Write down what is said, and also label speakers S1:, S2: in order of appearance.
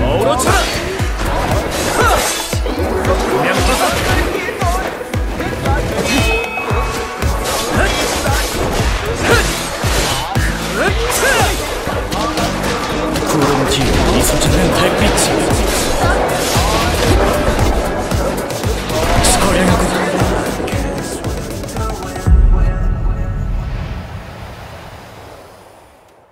S1: 어우러쳐라! 구름 뒤에 미소짓는 달빛이